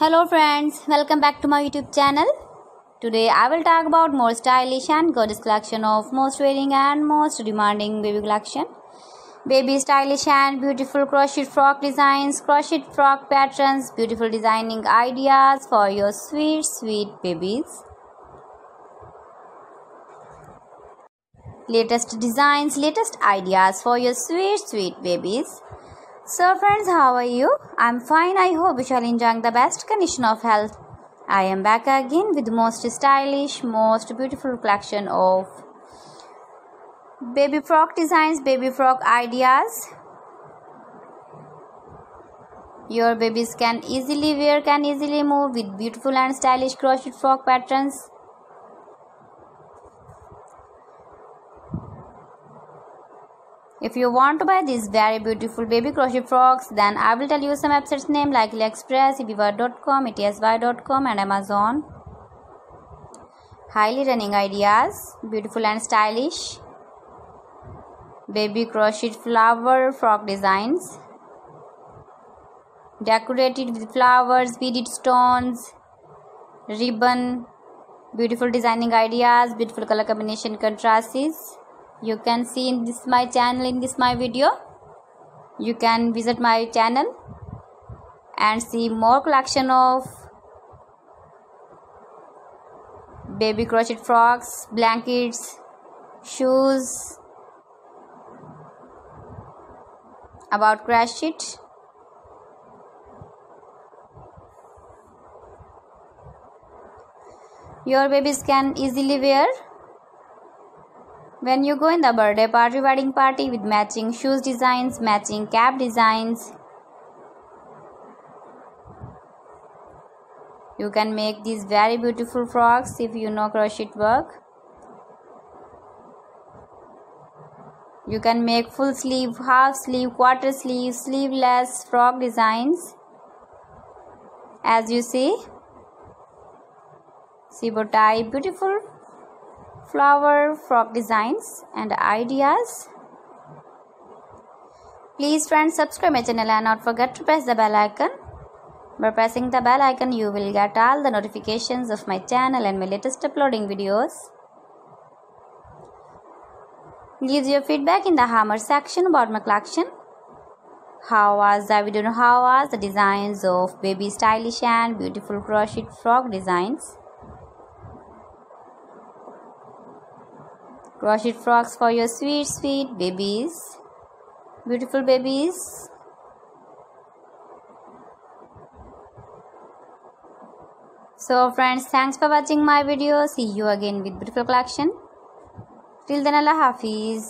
Hello friends, welcome back to my YouTube channel. Today I will talk about more stylish and gorgeous collection of most wearing and most demanding baby collection. Baby stylish and beautiful crochet frock designs, crochet frock patterns, beautiful designing ideas for your sweet sweet babies. Latest designs, latest ideas for your sweet sweet babies. So friends, how are you? I'm fine. I hope you shall enjoy the best condition of health. I am back again with most stylish, most beautiful collection of baby frock designs, baby frock ideas. Your babies can easily wear, can easily move with beautiful and stylish crochet frock patterns. If you want to buy these very beautiful baby crochet frocks, then I will tell you some websites name like AliExpress, eBay.com, ETSY.com and Amazon. Highly running ideas, beautiful and stylish. Baby crochet flower frock designs. Decorated with flowers, beaded stones, ribbon, beautiful designing ideas, beautiful color combination contrasts you can see in this my channel in this my video. You can visit my channel and see more collection of baby crochet frocks blankets shoes about crochet your babies can easily wear when you go in the birthday party, wedding party with matching shoes designs, matching cap designs, you can make these very beautiful frocks if you know crochet work. You can make full sleeve, half sleeve, quarter sleeve, sleeveless frock designs. As you see, see bow tie, beautiful flower frock designs and ideas. Please friends subscribe my channel and not forget to press the bell icon. By pressing the bell icon you will get all the notifications of my channel and my latest uploading videos. Leave your feedback in the hammer section about my collection. How was the video? How was the designs of baby stylish and beautiful crochet frock designs? Crochet frocks for your sweet sweet babies. Beautiful babies. So friends thanks for watching my video. See you again with beautiful collection. Till then allah hafiz